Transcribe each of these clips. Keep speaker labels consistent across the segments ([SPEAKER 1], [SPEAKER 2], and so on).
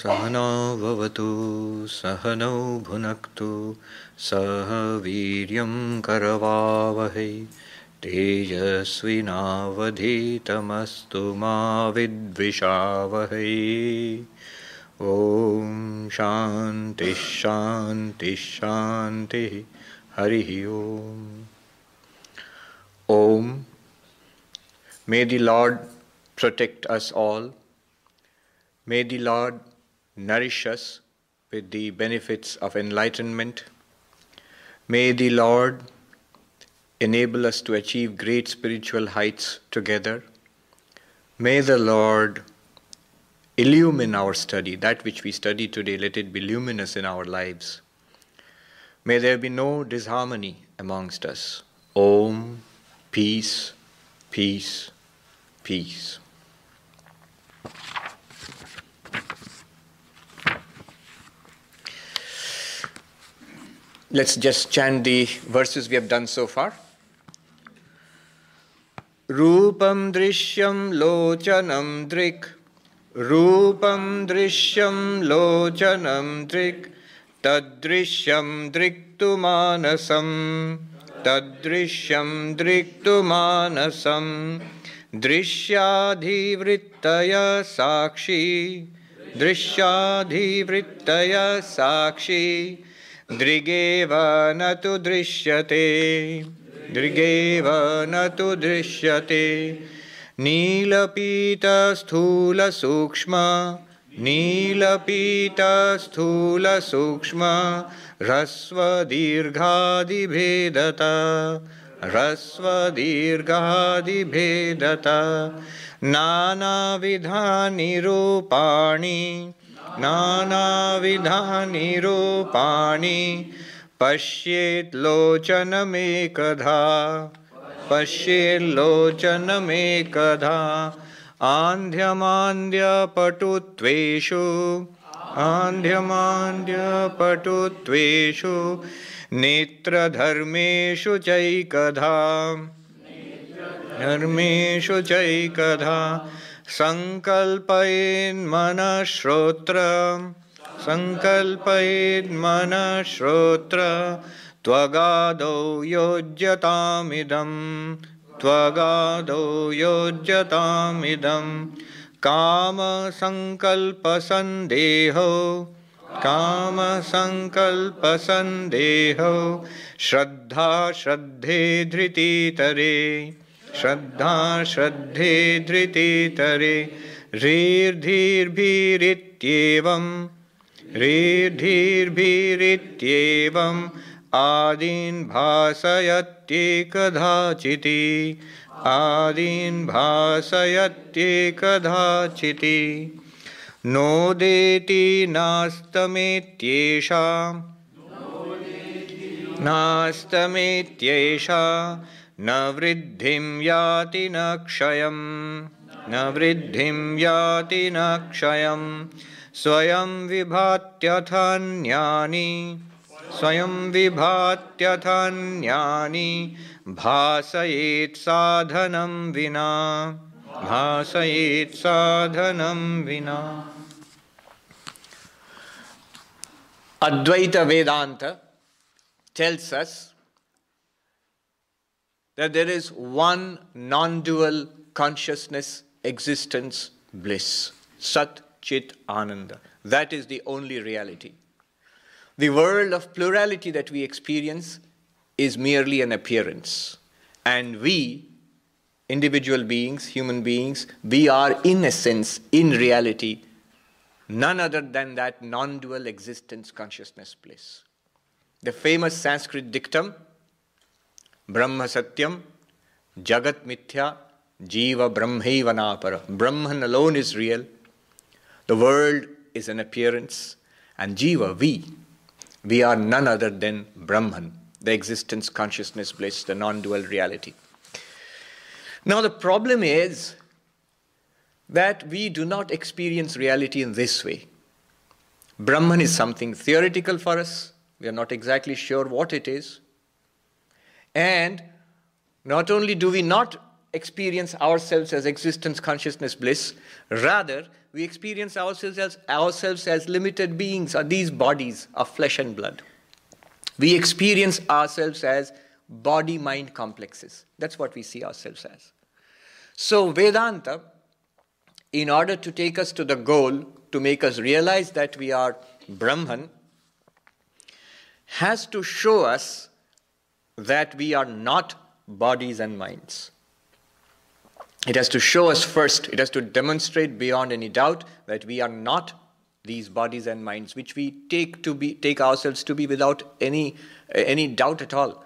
[SPEAKER 1] सहना भवतु सहनौ भुनक्तु सह वीर्यं करवावहै तेजस्विनावधीतमस्तु मा विद्विषावहै ॐ शान्तिः शान्तिः शान्तिः हरिः ॐ ॐ May the Lord protect us all. May the Lord nourish us with the benefits of enlightenment. May the Lord enable us to achieve great spiritual heights together. May the Lord illumine our study, that which we study today, let it be luminous in our lives. May there be no disharmony amongst us. Om, peace, peace, peace. Let's just chant the verses we have done so far. रूपं दृश्यं लोचनं दृक् रूपं दृश्यं लोचनं दृक् तदृश्यं दृक्तु मानसं तदृश्यं दृक्तु मानसं दृश्याधिवृत्तय साक्षी दृश्याधिवृत्तय साक्षी दृगेव न तु दृश्यते। दृगेव न तु दृश्यते। नीलपीतस्थूलसूक्ष्म नीलपीतस्थूलसूक्ष्म ह्रस्वदीर्घादिभेदता ह्रस्वदीर्घादिभेदता नानाविधानि रूपाणि नानाविधानि रूपाणि पश्येत् लोचनमेकधा पश्येल्लोचनमेकधा आन्ध्यमान्द्यपटुत्वेषु आन्ध्यमान्द्यपटुत्वेषु नेत्रधर्मेषु चैकधा धर्मेषु चैकधा सङ्कल्पयेन्मनश्रोत्र सङ्कल्पयेन्मनश्रोत्र त्वगादौ योज्यतामिदं। त्वगादौ योज्यतामिदं। कामसङ्कल्पसन्देहो कामसङ्कल्पसन्देहो श्रद्धा श्रद्धे धृतितरे श्रद्धा श्रद्धे धृतितरे ह्रीर्धीर्भिरित्येवं ह्रीर्धीर्भिरित्येवम् आदीन् भासयत्येकधाचिति आदीन् भासयत्येकधाचिति। नोदेति नास्तमेत्येषा नास्तमेत्येषा न वृद्धिं याति न क्षयं। न वृद्धिं याति न क्षयं। स्वयं विभात्यथान्यानि। स्वयं विभात्यथान्यानि। भासयेत् साधनं विना। भासयेत् साधनं विना। Advaita Vedanta tells us that there is one non dual consciousness, existence, bliss. Sat Chit Ananda. That is the only reality. The world of plurality that we experience is merely an appearance. And we, individual beings, human beings, we are in essence, in reality, none other than that non dual existence consciousness bliss. The famous Sanskrit dictum Brahma Satyam, Jagat Mithya, Jiva Brahmaivanapara. Brahman alone is real, the world is an appearance, and Jiva, we, we are none other than Brahman, the existence, consciousness, bliss, the non dual reality. Now, the problem is that we do not experience reality in this way. Brahman is something theoretical for us, we are not exactly sure what it is. And not only do we not experience ourselves as existence, consciousness, bliss. Rather, we experience ourselves as, ourselves as limited beings, or these bodies of flesh and blood. We experience ourselves as body mind complexes. That's what we see ourselves as. So, Vedanta, in order to take us to the goal, to make us realize that we are Brahman, has to show us that we are not bodies and minds. It has to show us first, it has to demonstrate beyond any doubt that we are not these bodies and minds, which we take to be take ourselves to be without any any doubt at all.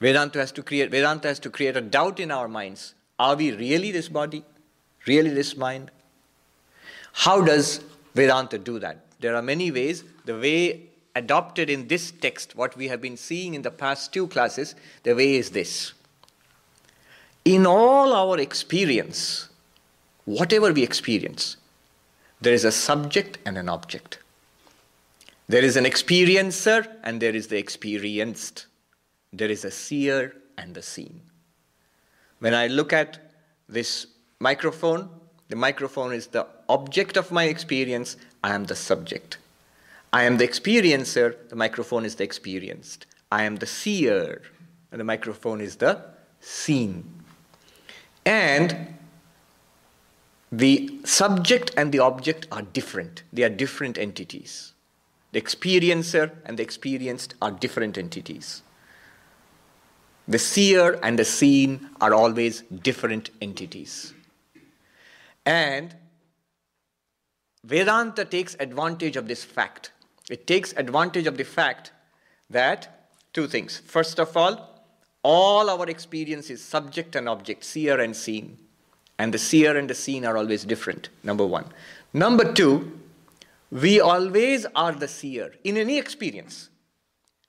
[SPEAKER 1] Vedanta has to create Vedanta has to create a doubt in our minds. Are we really this body? Really this mind? How does Vedanta do that? There are many ways. The way adopted in this text, what we have been seeing in the past two classes, the way is this. In all our experience, whatever we experience, there is a subject and an object. There is an experiencer and there is the experienced. There is a seer and the seen. When I look at this microphone, the microphone is the object of my experience, I am the subject. I am the experiencer, the microphone is the experienced. I am the seer, and the microphone is the seen. And the subject and the object are different. They are different entities. The experiencer and the experienced are different entities. The seer and the seen are always different entities. And Vedanta takes advantage of this fact it takes advantage of the fact that two things. First of all, all our experience is subject and object, seer and seen. And the seer and the seen are always different, number one. Number two, we always are the seer in any experience.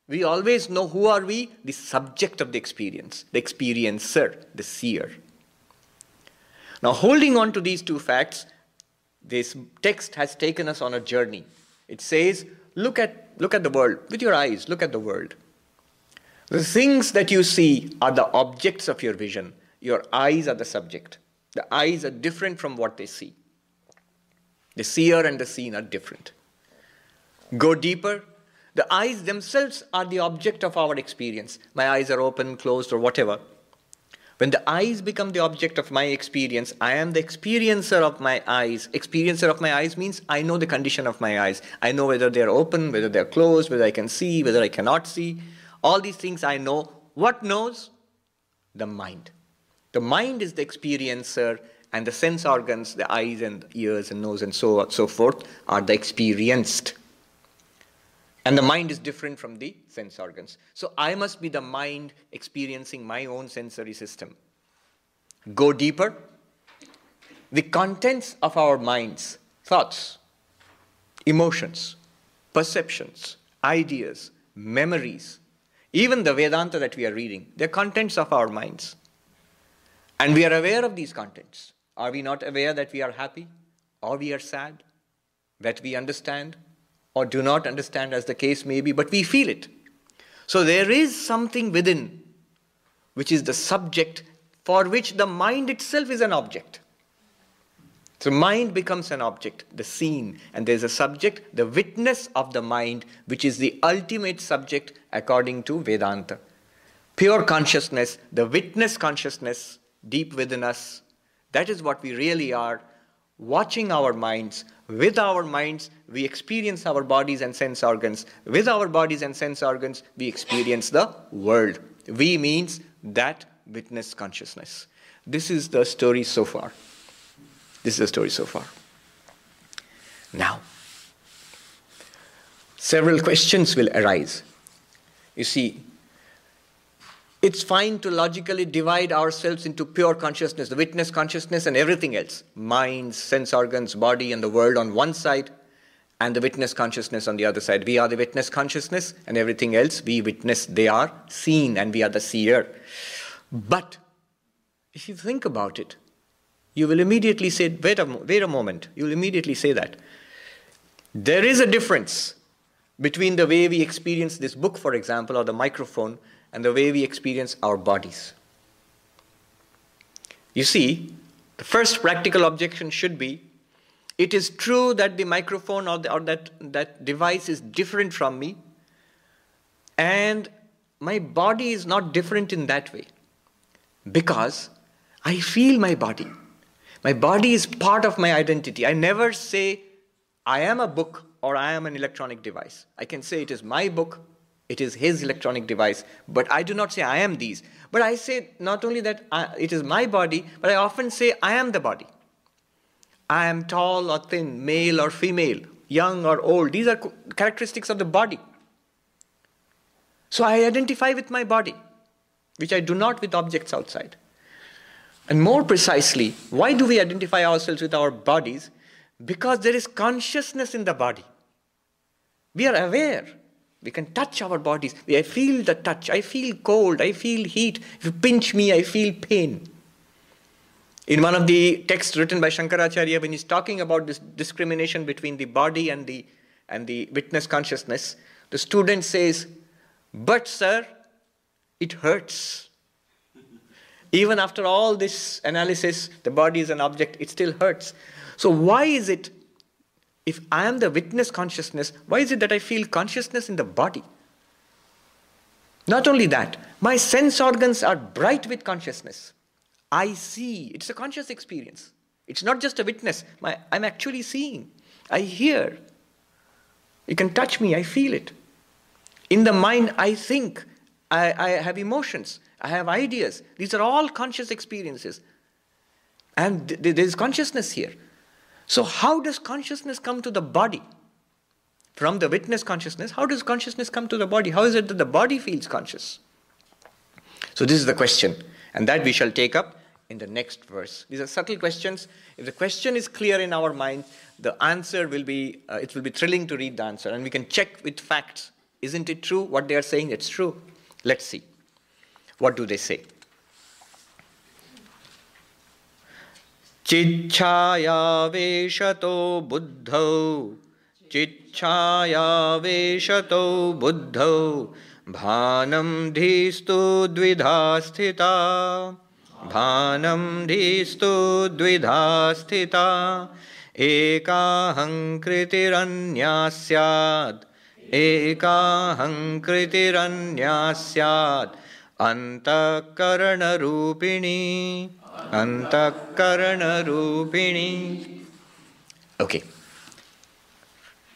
[SPEAKER 1] We always know who are we? The subject of the experience, the experiencer, the seer. Now, holding on to these two facts, this text has taken us on a journey. It says, Look at, look at the world with your eyes, look at the world. The things that you see are the objects of your vision. Your eyes are the subject. The eyes are different from what they see. The seer and the seen are different. Go deeper. The eyes themselves are the object of our experience. My eyes are open, closed, or whatever. When the eyes become the object of my experience, I am the experiencer of my eyes. Experiencer of my eyes means I know the condition of my eyes. I know whether they're open, whether they're closed, whether I can see, whether I cannot see. All these things I know. What knows? The mind. The mind is the experiencer, and the sense organs, the eyes and ears and nose and so on, so forth, are the experienced. And the mind is different from the sense organs. So I must be the mind experiencing my own sensory system. Go deeper. The contents of our minds, thoughts, emotions, perceptions, ideas, memories, even the Vedanta that we are reading, they're contents of our minds. And we are aware of these contents. Are we not aware that we are happy or we are sad? That we understand or do not understand, as the case may be, but we feel it. So there is something within which is the subject for which the mind itself is an object. So mind becomes an object, the seen, and there's a subject, the witness of the mind, which is the ultimate subject according to Vedanta. Pure consciousness, the witness consciousness deep within us, that is what we really are, watching our minds, with our minds, we experience our bodies and sense organs. With our bodies and sense organs, we experience the world. We means that witness consciousness. This is the story so far. This is the story so far. Now, several questions will arise. You see, it's fine to logically divide ourselves into pure consciousness, the witness consciousness, and everything else minds, sense organs, body, and the world on one side, and the witness consciousness on the other side. We are the witness consciousness, and everything else we witness, they are seen, and we are the seer. But if you think about it, you will immediately say, wait a, wait a moment, you will immediately say that. There is a difference between the way we experience this book, for example, or the microphone, and the way we experience our bodies. You see, the first practical objection should be it is true that the microphone or, the, or that, that device is different from me, and my body is not different in that way because I feel my body. My body is part of my identity. I never say, I am a book or I am an electronic device. I can say it is my book, it is his mm-hmm. electronic device, but I do not say I am these. But I say not only that I, it is my body, but I often say I am the body. I am tall or thin, male or female, young or old. These are characteristics of the body. So I identify with my body, which I do not with objects outside. And more precisely, why do we identify ourselves with our bodies? Because there is consciousness in the body. We are aware. We can touch our bodies. I feel the touch. I feel cold. I feel heat. If you pinch me, I feel pain. In one of the texts written by Shankaracharya, when he's talking about this discrimination between the body and the, and the witness consciousness, the student says, But, sir, it hurts. Even after all this analysis, the body is an object, it still hurts. So, why is it, if I am the witness consciousness, why is it that I feel consciousness in the body? Not only that, my sense organs are bright with consciousness. I see. It's a conscious experience. It's not just a witness. My, I'm actually seeing. I hear. You can touch me, I feel it. In the mind, I think. I, I have emotions. I have ideas. These are all conscious experiences. And th- there's consciousness here. So, how does consciousness come to the body? From the witness consciousness, how does consciousness come to the body? How is it that the body feels conscious? So, this is the question. And that we shall take up in the next verse. These are subtle questions. If the question is clear in our mind, the answer will be, uh, it will be thrilling to read the answer. And we can check with facts. Isn't it true? What they are saying, it's true. Let's see. What do they say? चिच्छायावेशतो बुद्धौ। चिच्छायावेशतो बुद्धौ। भानं धीस्तु द्विधा स्थिता। भानं धीस्तु द्विधा स्थिता। एकाहङ्कृतिरन्या स्यात्। एकाहङ्कृतिरन्या स्यात्। अन्तःकरणरूपिणी। Okay.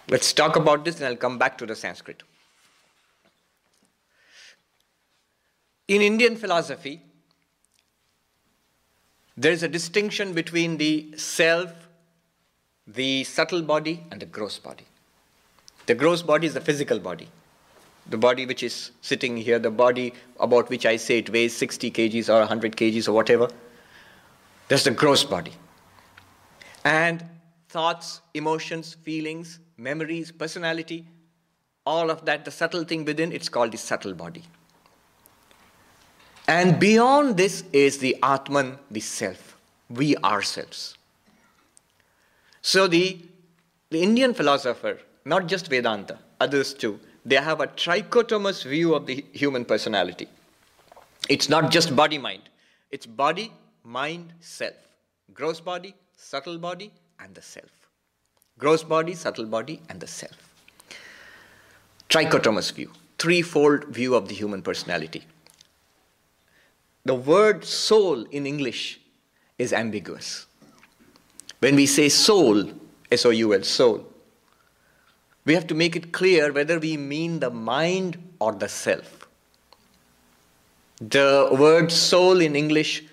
[SPEAKER 1] Let's talk about this and I'll come back to the Sanskrit. In Indian philosophy, there is a distinction between the self, the subtle body, and the gross body. The gross body is the physical body. The body which is sitting here, the body about which I say it weighs 60 kgs or 100 kgs or whatever. That's the gross body. And thoughts, emotions, feelings, memories, personality, all of that, the subtle thing within, it's called the subtle body. And beyond this is the Atman, the self, we ourselves. So the, the Indian philosopher, not just Vedanta, others too, they have a trichotomous view of the human personality. It's not just body mind, it's body, mind, self. Gross body, subtle body, and the self. Gross body, subtle body, and the self. Trichotomous view, threefold view of the human personality. The word soul in English is ambiguous. When we say soul, S O U L, soul, we have to make it clear whether we mean the mind or the self. The word soul in English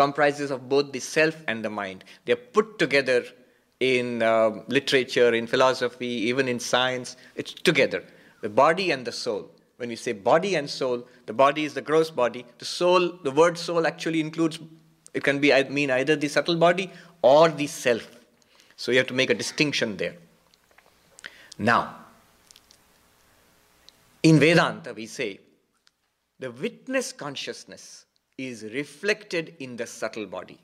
[SPEAKER 1] comprises of both the self and the mind. They are put together in uh, literature, in philosophy, even in science. It's together, the body and the soul. When we say body and soul, the body is the gross body. The soul, the word soul actually includes, it can be I mean either the subtle body or the self. So you have to make a distinction there. Now, in Vedanta, we say the witness consciousness is reflected in the subtle body.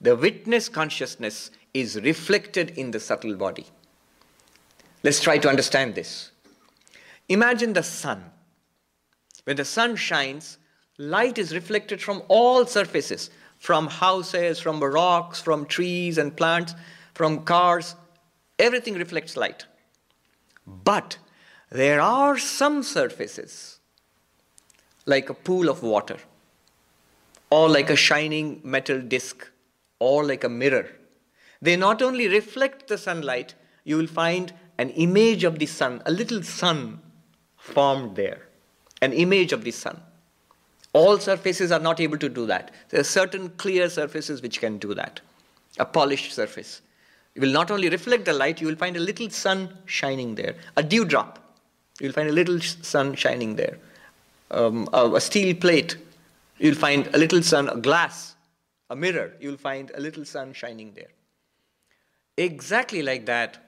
[SPEAKER 1] The witness consciousness is reflected in the subtle body. Let's try to understand this. Imagine the sun. When the sun shines, light is reflected from all surfaces from houses, from rocks, from trees and plants, from cars. Everything reflects light. But there are some surfaces, like a pool of water, or like a shining metal disc, or like a mirror. They not only reflect the sunlight, you will find an image of the sun, a little sun formed there, an image of the sun. All surfaces are not able to do that. There are certain clear surfaces which can do that. A polished surface. It will not only reflect the light, you will find a little sun shining there. A dewdrop, you'll find a little sun shining there. Um, a, a steel plate, you'll find a little sun, a glass, a mirror, you'll find a little sun shining there. Exactly like that,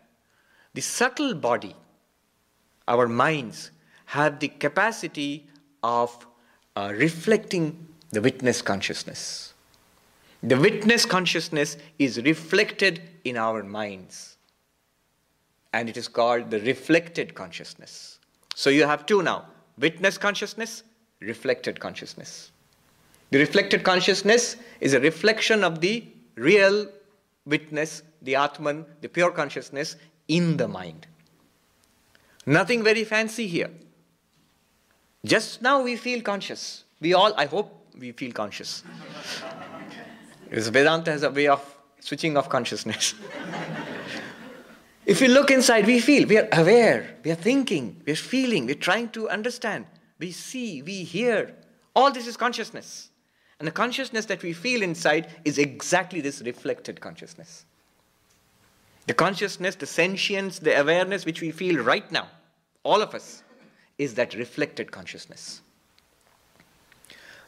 [SPEAKER 1] the subtle body, our minds, have the capacity of uh, reflecting the witness consciousness. The witness consciousness is reflected in our minds. And it is called the reflected consciousness. So you have two now witness consciousness, reflected consciousness. The reflected consciousness is a reflection of the real witness, the Atman, the pure consciousness in the mind. Nothing very fancy here. Just now we feel conscious. We all, I hope, we feel conscious. because Vedanta has a way of switching off consciousness. if we look inside, we feel, we are aware, we are thinking, we are feeling, we're trying to understand, we see, we hear. All this is consciousness. And the consciousness that we feel inside is exactly this reflected consciousness. The consciousness, the sentience, the awareness which we feel right now, all of us, is that reflected consciousness.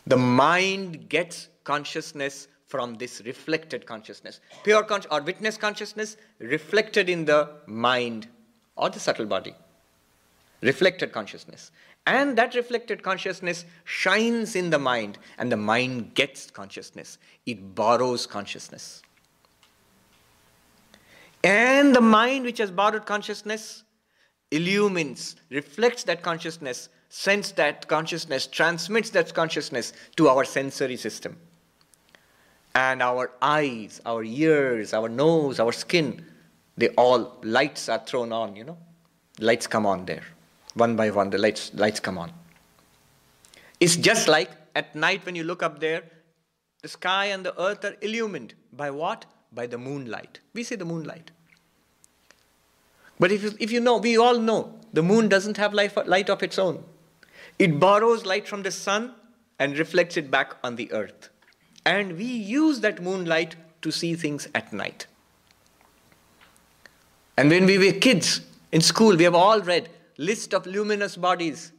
[SPEAKER 1] The mind gets consciousness from this reflected consciousness. Pure con- or witness consciousness reflected in the mind or the subtle body. Reflected consciousness. And that reflected consciousness shines in the mind, and the mind gets consciousness. It borrows consciousness. And the mind which has borrowed consciousness illumines, reflects that consciousness, sends that consciousness, transmits that consciousness to our sensory system. And our eyes, our ears, our nose, our skin, they all, lights are thrown on, you know. Lights come on there. One by one, the lights, lights come on. It's just like at night when you look up there, the sky and the earth are illumined. By what? By the moonlight. We see the moonlight. But if you, if you know, we all know, the moon doesn't have light, light of its own. It borrows light from the sun and reflects it back on the earth. And we use that moonlight to see things at night. And when we were kids in school, we have all read list of luminous bodies.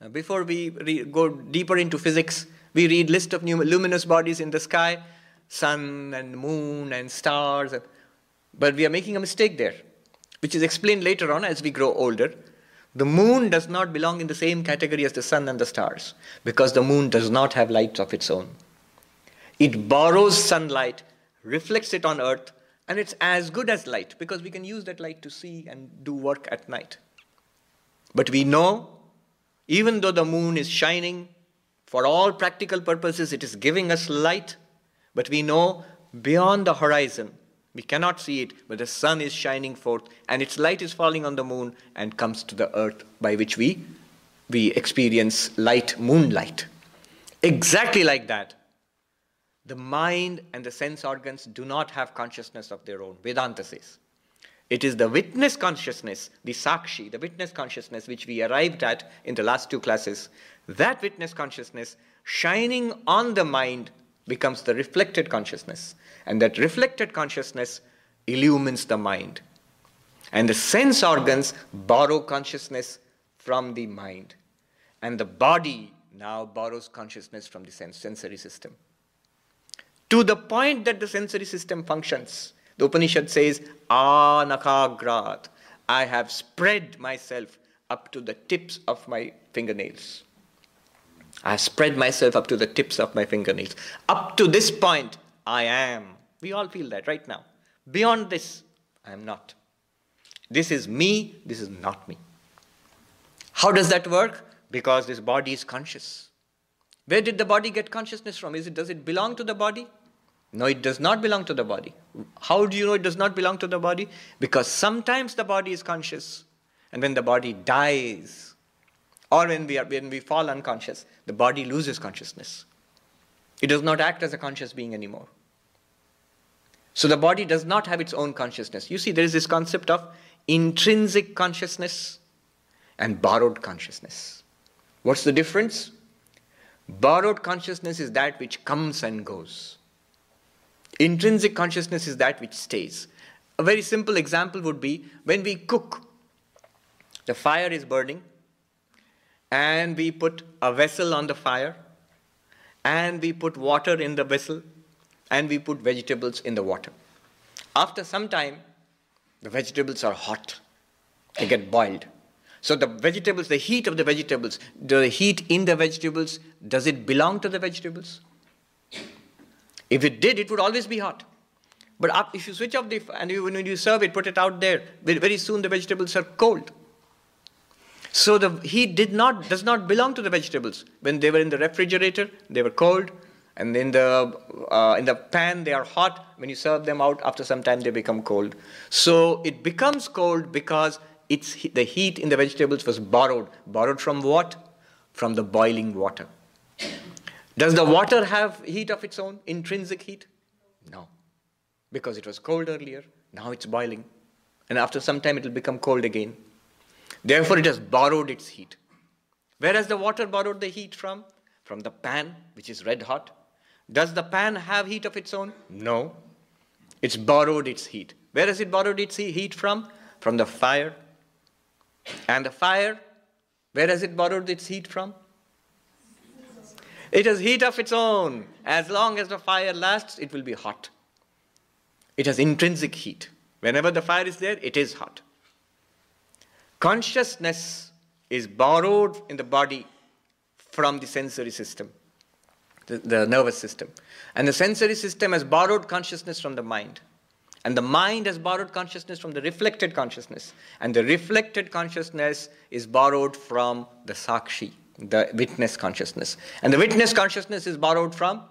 [SPEAKER 1] Now, before we go deeper into physics, we read list of luminous bodies in the sky, sun and moon and stars. But we are making a mistake there which is explained later on as we grow older. The moon does not belong in the same category as the sun and the stars because the moon does not have light of its own. It borrows sunlight, reflects it on earth, and it's as good as light because we can use that light to see and do work at night. But we know, even though the moon is shining, for all practical purposes, it is giving us light, but we know beyond the horizon we cannot see it, but the sun is shining forth, and its light is falling on the moon and comes to the earth, by which we, we experience light, moonlight. Exactly like that. The mind and the sense organs do not have consciousness of their own. Vedanta says. It is the witness consciousness, the sakshi, the witness consciousness, which we arrived at in the last two classes. That witness consciousness shining on the mind becomes the reflected consciousness. And that reflected consciousness illumines the mind. And the sense organs borrow consciousness from the mind. And the body now borrows consciousness from the sensory system. To the point that the sensory system functions, the Upanishad says, Anakagrat, I have spread myself up to the tips of my fingernails. I have spread myself up to the tips of my fingernails. Up to this point, I am. We all feel that right now. Beyond this, I am not. This is me, this is not me. How does that work? Because this body is conscious. Where did the body get consciousness from? Is it, does it belong to the body? No, it does not belong to the body. How do you know it does not belong to the body? Because sometimes the body is conscious, and when the body dies, or when we, are, when we fall unconscious, the body loses consciousness. It does not act as a conscious being anymore. So the body does not have its own consciousness. You see, there is this concept of intrinsic consciousness and borrowed consciousness. What's the difference? Borrowed consciousness is that which comes and goes. Intrinsic consciousness is that which stays. A very simple example would be when we cook, the fire is burning, and we put a vessel on the fire, and we put water in the vessel, and we put vegetables in the water. After some time, the vegetables are hot, they get boiled. So the vegetables, the heat of the vegetables, the heat in the vegetables, does it belong to the vegetables? If it did, it would always be hot. But if you switch off the, and you, when you serve it, put it out there, very soon the vegetables are cold. So the heat did not, does not belong to the vegetables. When they were in the refrigerator, they were cold. And in the, uh, in the pan, they are hot. When you serve them out, after some time, they become cold. So it becomes cold because it's, the heat in the vegetables was borrowed. Borrowed from what? From the boiling water. Does the water have heat of its own, intrinsic heat? No. Because it was cold earlier, now it's boiling. And after some time, it will become cold again. Therefore, it has borrowed its heat. Where has the water borrowed the heat from? From the pan, which is red hot. Does the pan have heat of its own? No. It's borrowed its heat. Where has it borrowed its heat from? From the fire. And the fire, where has it borrowed its heat from? It has heat of its own. As long as the fire lasts, it will be hot. It has intrinsic heat. Whenever the fire is there, it is hot. Consciousness is borrowed in the body from the sensory system, the, the, nervous system. And the sensory system has borrowed consciousness from the mind. And the mind has borrowed consciousness from the reflected consciousness. And the reflected consciousness is borrowed from the sakshi, the witness consciousness. And the witness consciousness is borrowed from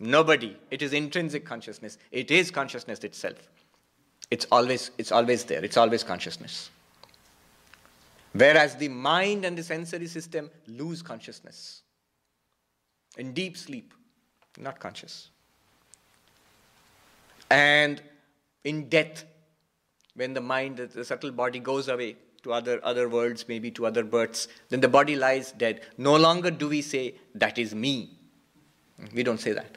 [SPEAKER 1] nobody. It is intrinsic consciousness. It is consciousness itself. It's always, it's always there. It's always consciousness. Whereas the mind and the sensory system lose consciousness. In deep sleep, not conscious. And in death, when the mind, the subtle body goes away, to other, other worlds, maybe to other births, then the body lies dead. No longer do we say, that is me. We don't say that.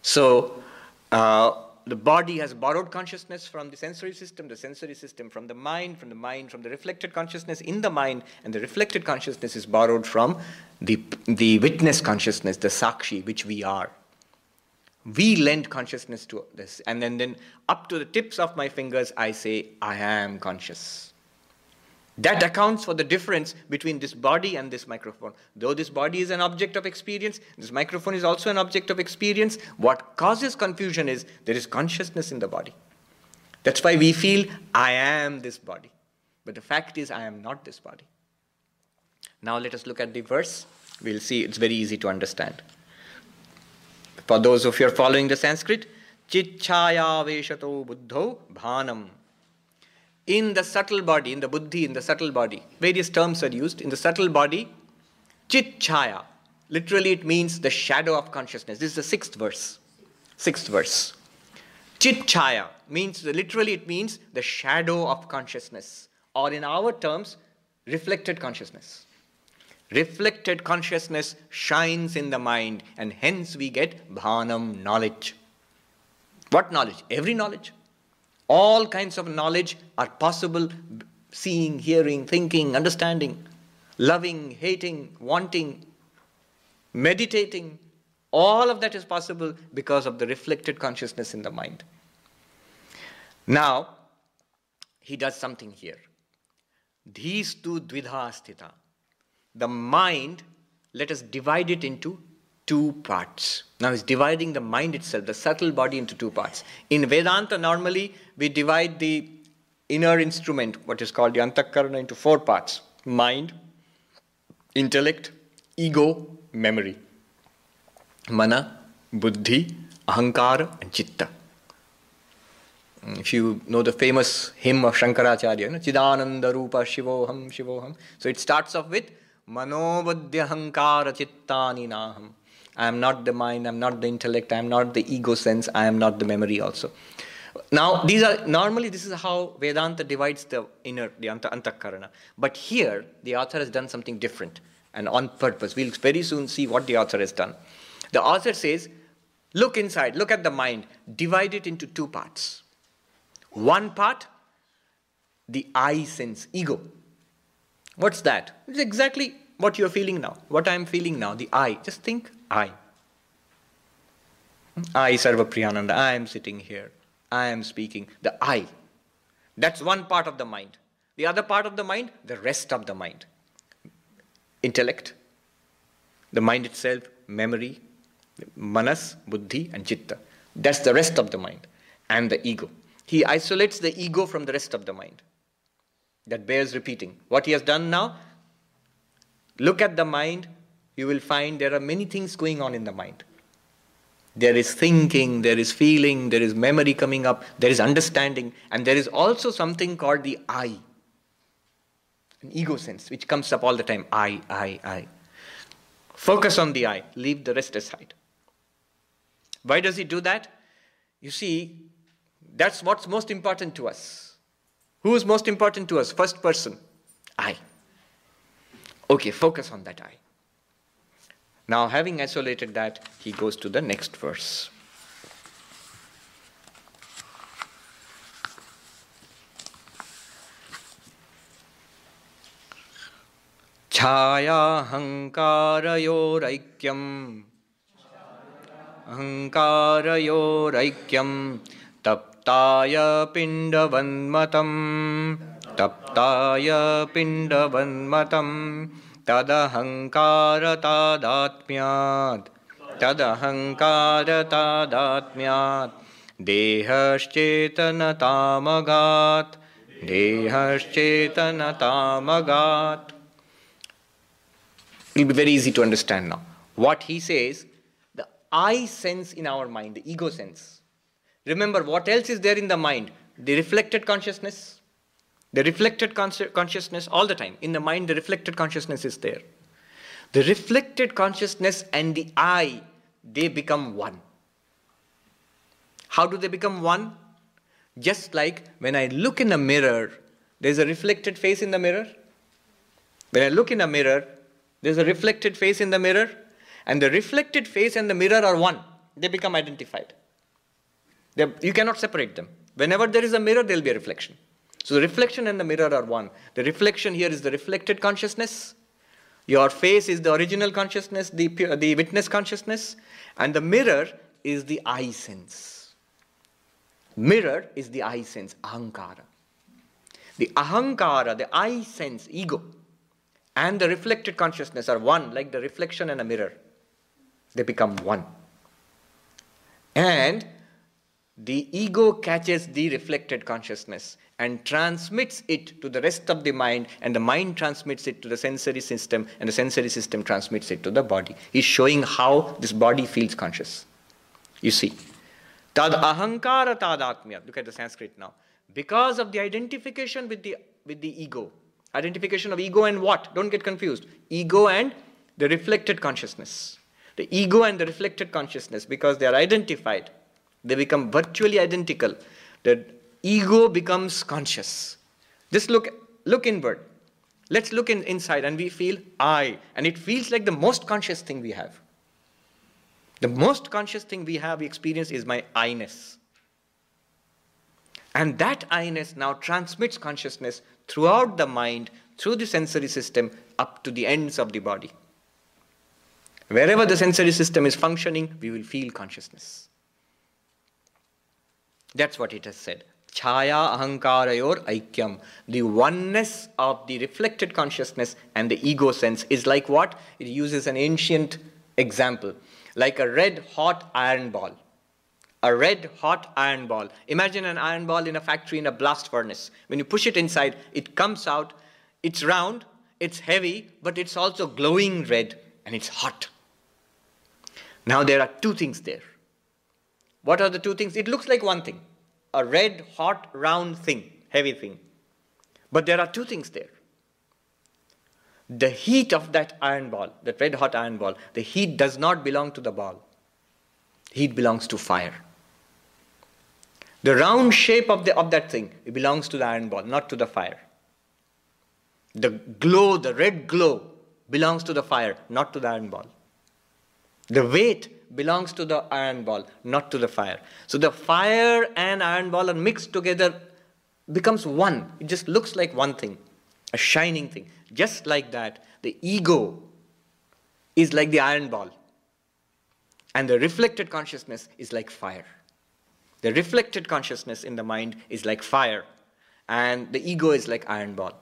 [SPEAKER 1] So, uh, the body has borrowed consciousness from the sensory system, the sensory system from the mind, from the mind, from the reflected consciousness in the mind, and the reflected consciousness is borrowed from the, the witness consciousness, the sakshi, which we are. We lend consciousness to this, and then, then up to the tips of my fingers, I say, I am conscious. That accounts for the difference between this body and this microphone. Though this body is an object of experience, this microphone is also an object of experience. What causes confusion is there is consciousness in the body. That's why we feel, I am this body. But the fact is, I am not this body. Now let us look at the verse. We'll see it's very easy to understand. For those of you who are following the Sanskrit, Chichaya Veshato Buddho Bhanam in the subtle body, in the buddhi, in the subtle body. Various terms are used. In the subtle body, chit chaya. Literally, it means the shadow of consciousness. This is the sixth verse. Sixth verse. Chit chaya means, literally, it means the shadow of consciousness. Or in our terms, reflected consciousness. Reflected consciousness shines in the mind, and hence we get bhanam knowledge. What knowledge? Every knowledge. All kinds of knowledge are possible seeing, hearing, thinking, understanding, loving, hating, wanting, meditating. All of that is possible because of the reflected consciousness in the mind. Now, he does something here. Two dvidha sthita. The mind, let us divide it into two parts. Now he's dividing the mind itself, the subtle body, into two parts. In Vedanta, normally we divide the inner instrument, what is called the antakarana, into four parts mind, intellect, ego, memory. Mana, buddhi, ahankara, and chitta. Mm, if you know the famous hymn of Shankaracharya, you know, Chidananda Rupa Shivoham Shivoham. So it starts off with Manobuddhya Hankara Chittani Naham. I am not the mind, I am not the intellect, I am not the ego sense, I am not the memory also. Now, these are normally this is how Vedanta divides the inner, the antakarana. But here, the author has done something different and on purpose. We'll very soon see what the author has done. The author says, look inside, look at the mind, divide it into two parts. One part, the I sense, ego. What's that? It's exactly what you're feeling now, what I'm feeling now, the I. Just think I. I, Sarvapriyananda, I am sitting here. I am speaking. The I. That's one part of the mind. The other part of the mind, the rest of the mind. Intellect, the mind itself, memory, manas, buddhi, and chitta. That's the rest of the mind. And the ego. He isolates the ego from the rest of the mind. That bears repeating. What he has done now, look at the mind, you will find there are many things going on in the mind. There is thinking, there is feeling, there is memory coming up, there is understanding, and there is also something called the I. An ego sense, which comes up all the time I, I, I. Focus on the I, leave the rest aside. Why does he do that? You see, that's what's most important to us. Who is most important to us? First person, I. Okay, focus on that I. Now, having isolated that, he goes to the next verse. छायाहङ्कारयोरैक्यम् अहङ्कारयोरैक्यं तप्ताय पिण्डवन्मतम् तप्ताय पिण्डवन्मतम् तदहङ्कारतादात्म्यात् तदहङ्कारतादात्म्यात् देहश्चेतनतामगात् देहश्चेतनतामगात् It'll be very easy to understand now. What he says, the I sense in our mind, the ego sense. Remember, what else is there in the mind? The reflected consciousness, the reflected consciousness all the time. In the mind, the reflected consciousness is there. The reflected consciousness and the I, they become one. How do they become one? Just like when I look in a mirror, there's a reflected face in the mirror. When I look in a mirror, there's a reflected face in the mirror, and the reflected face and the mirror are one. They become identified. They're, you cannot separate them. Whenever there is a mirror, there will be a reflection. So the reflection and the mirror are one. The reflection here is the reflected consciousness. Your face is the original consciousness, the, the witness consciousness. And the mirror is the I sense. Mirror is the I sense, ahankara. The ahankara, the I sense, ego, and the reflected consciousness are one, like the reflection in a mirror. They become one. And the ego catches the reflected consciousness and transmits it to the rest of the mind, and the mind transmits it to the sensory system, and the sensory system transmits it to the body. He's showing how this body feels conscious. You see. Tad ahankara tadatmya. Look at the Sanskrit now. Because of the identification with the, with the ego. Identification of ego and what? Don't get confused. Ego and the reflected consciousness. The ego and the reflected consciousness, because they are identified, they become virtually identical. The ego becomes conscious. Just look, look inward. Let's look in, inside and we feel I. And it feels like the most conscious thing we have. The most conscious thing we have, we experience, is my I-ness. And that I-ness now transmits consciousness throughout the mind, through the sensory system, up to the ends of the body. Wherever the sensory system is functioning, we will feel consciousness. That's what it has said. Chaya ahankarayor aikyam. The oneness of the reflected consciousness and the ego sense is like what? It uses an ancient example, like a red hot iron ball. A red hot iron ball. Imagine an iron ball in a factory in a blast furnace. When you push it inside, it comes out, it's round, it's heavy, but it's also glowing red. and it's hot. Now there are two things there. What are the two things? It looks like one thing a red, hot, round thing, heavy thing. But there are two things there. The heat of that iron ball, that red hot iron ball, the heat does not belong to the ball. Heat belongs to fire. The round shape of, the, of that thing, it belongs to the iron ball, not to the fire. The glow, the red glow, belongs to the fire, not to the iron ball. The weight belongs to the iron ball, not to the fire. So the fire and iron ball are mixed together, becomes one. It just looks like one thing, a shining thing. Just like that, the ego is like the iron ball, and the reflected consciousness is like fire. The reflected consciousness in the mind is like fire, and the ego is like iron ball.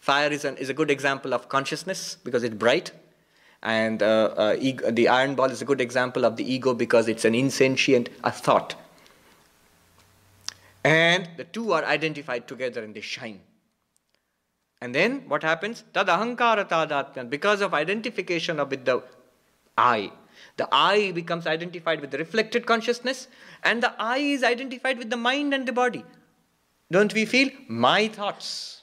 [SPEAKER 1] Fire is, an, is a good example of consciousness because it's bright, and uh, uh, the iron ball is a good example of the ego because it's an insentient thought. And the two are identified together and they shine. And then what happens? Tad ahankara. Because of identification of with the I, the I becomes identified with the reflected consciousness, and the I is identified with the mind and the body. Don't we feel? My thoughts,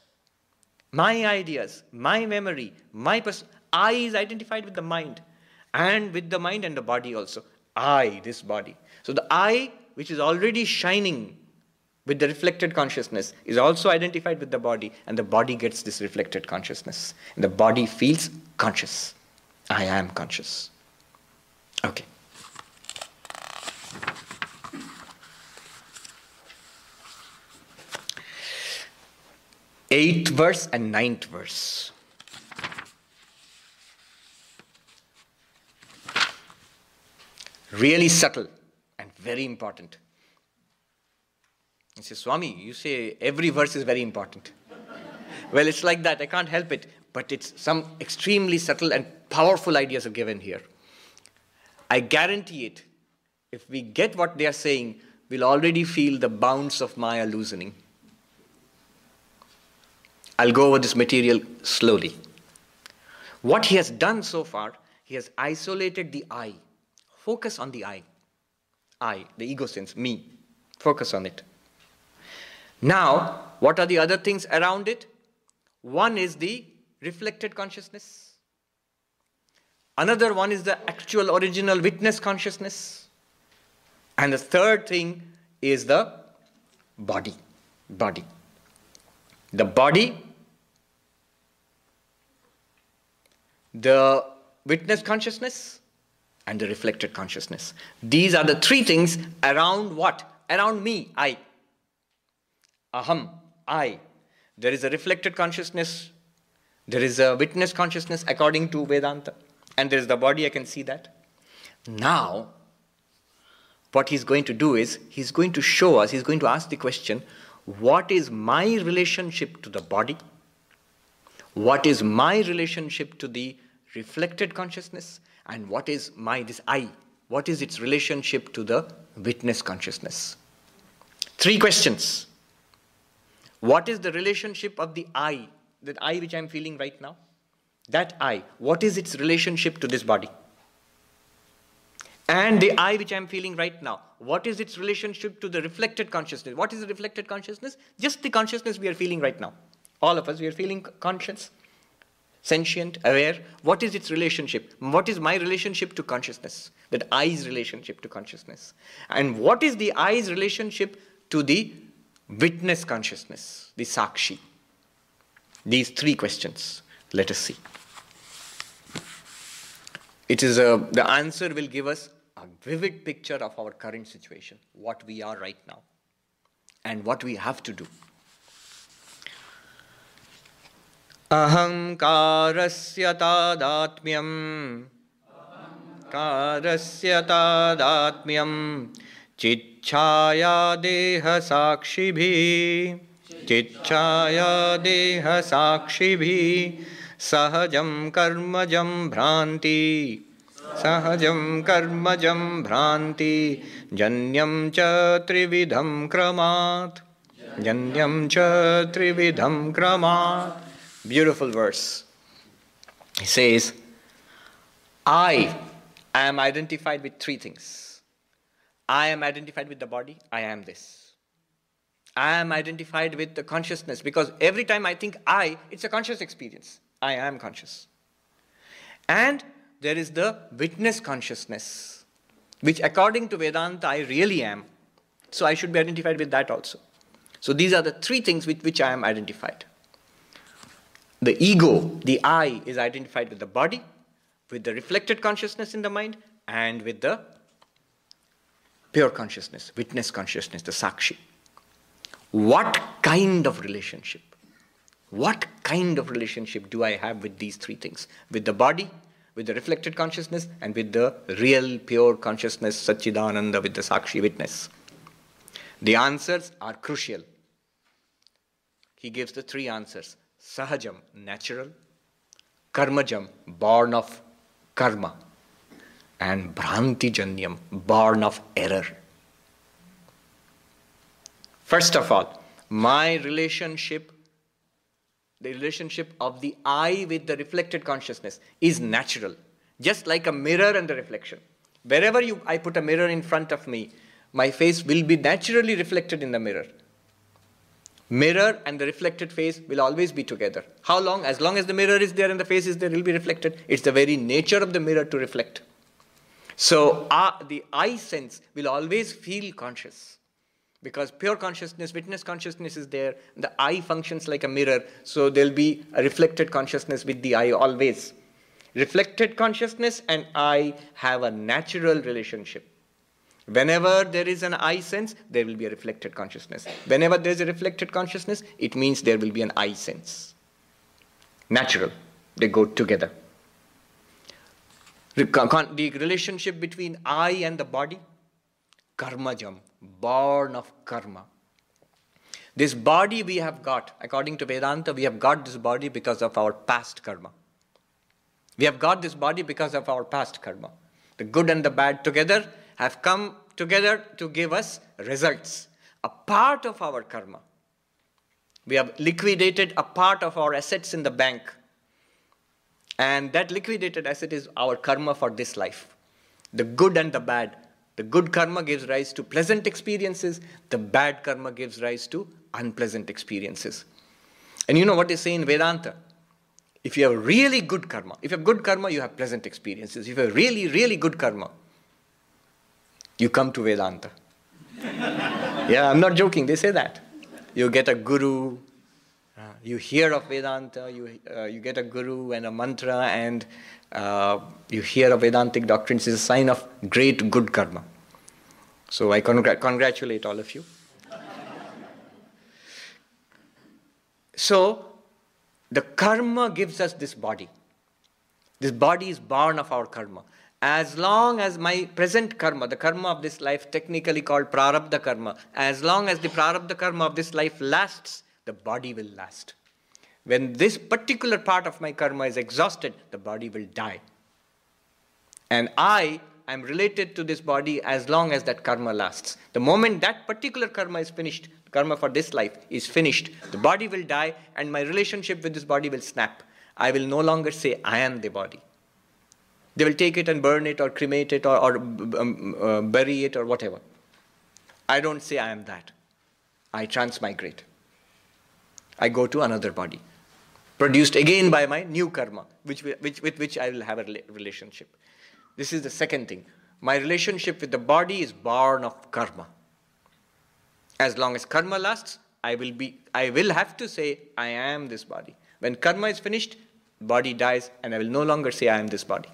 [SPEAKER 1] my ideas, my memory, my person. I is identified with the mind, and with the mind and the body also. I, this body. So the I, which is already shining with the reflected consciousness, is also identified with the body, and the body gets this reflected consciousness. And the body feels conscious. I am conscious. Okay. Eighth verse and ninth verse. Really subtle and very important. He says, Swami, you say every verse is very important. well, it's like that. I can't help it. But it's some extremely subtle and powerful ideas are given here. I guarantee it. If we get what they are saying, we'll already feel the bounds of Maya loosening. I'll go over this material slowly. What he has done so far, he has isolated the I. Focus on the I. I, the ego sense, me. Focus on it. Now, what are the other things around it? One is the reflected consciousness. Another one is the actual original witness consciousness. And the third thing is the body. Body. The body, the witness consciousness, and the reflected consciousness. These are the three things around what? Around me, I. Aham, I. There is a reflected consciousness, there is a witness consciousness according to Vedanta, and there is the body, I can see that. Now, what he's going to do is, he's going to show us, he's going to ask the question what is my relationship to the body? What is my relationship to the reflected consciousness? And what is my, this I, what is its relationship to the witness consciousness? Three questions. What is the relationship of the I, that I which I'm feeling right now? That I, what is its relationship to this body? And the I which I'm feeling right now, what is its relationship to the reflected consciousness? What is the reflected consciousness? Just the consciousness we are feeling right now. All of us, we are feeling conscious, sentient, aware. What is its relationship? What is my relationship to consciousness? That I's relationship to consciousness. And what is the I's relationship to the witness consciousness, the Sakshi? These three questions. Let us see. It is a, the answer will give us a vivid picture of our current situation, what we are right now, and what we have to do. अहङ्कारस्य तादात्म्यं कारस्य तादात्म्यं चिच्छाया देहसाक्षिभिः चिच्छाया देहसाक्षिभिः सहजं कर्मजं भ्रान्ति। सहजं कर्मजं भ्रान्ति। जन्यं च त्रिविधं क्रमात्। जन्यं च त्रिविधं क्रमात्। Beautiful verse. He says, I am identified with three things. I am identified with the body, I am this. I am identified with the consciousness because every time I think I, it's a conscious experience. I am conscious. And there is the witness consciousness, which according to Vedanta I really am. So I should be identified with that also. So these are the three things with which I am identified. The ego, the I, is identified with the body, with the reflected consciousness in the mind, and with the pure consciousness, witness consciousness, the sakshi. What kind of relationship? What kind of relationship do I have with these three things? With the body, with the reflected consciousness, and with the real pure consciousness, Satchidananda, with the Sakshi witness? The answers are crucial. He gives the three answers Sahajam, natural, Karmajam, born of karma, and Bhranti born of error. First of all, my relationship, the relationship of the I with the reflected consciousness, is natural, just like a mirror and the reflection. Wherever you, I put a mirror in front of me, my face will be naturally reflected in the mirror. Mirror and the reflected face will always be together. How long? As long as the mirror is there and the face is there, it will be reflected. It's the very nature of the mirror to reflect. So uh, the I sense will always feel conscious because pure consciousness, witness consciousness is there. The I functions like a mirror, so there'll be a reflected consciousness with the I always. Reflected consciousness and I have a natural relationship. Whenever there is an I sense, there will be a reflected consciousness. Whenever there is a reflected consciousness, it means there will be an I sense. Natural. They go together. The relationship between I and the body, karmajam, born of karma. This body we have got, according to Vedanta, we have got this body because of our past karma. We have got this body because of our past karma. The good and the bad together have come together to give us results, a part of our karma. We have liquidated a part of our assets in the bank. And that liquidated asset is our karma for this life. The good and the bad. The good karma gives rise to pleasant experiences, the bad karma gives rise to unpleasant experiences. And you know what they say in Vedanta? If you have really good karma, if you have good karma, you have pleasant experiences. If you have really, really good karma, you come to Vedanta. yeah, I'm not joking, they say that. You get a guru, uh, you hear of Vedanta, you, uh, you get a guru and a mantra, and uh, you hear of Vedantic doctrines is a sign of great good karma. So I congr- congratulate all of you. so, the karma gives us this body. This body is born of our karma as long as my present karma, the karma of this life, technically called prarabdha karma, as long as the prarabdha karma of this life lasts, the body will last. When this particular part of my karma is exhausted, the body will die. And I am related to this body as long as that karma lasts. The moment that particular karma is finished, karma for this life is finished, the body will die and my relationship with this body will snap. I will no longer say, I am the body. They will take it and burn it or cremate it or, or um, uh, bury it or whatever. I don't say I am that. I transmigrate. I go to another body, produced again by my new karma, which, which, with which I will have a relationship. This is the second thing. My relationship with the body is born of karma. As long as karma lasts, I will be I will have to say I am this body. When karma is finished, body dies, and I will no longer say I am this body.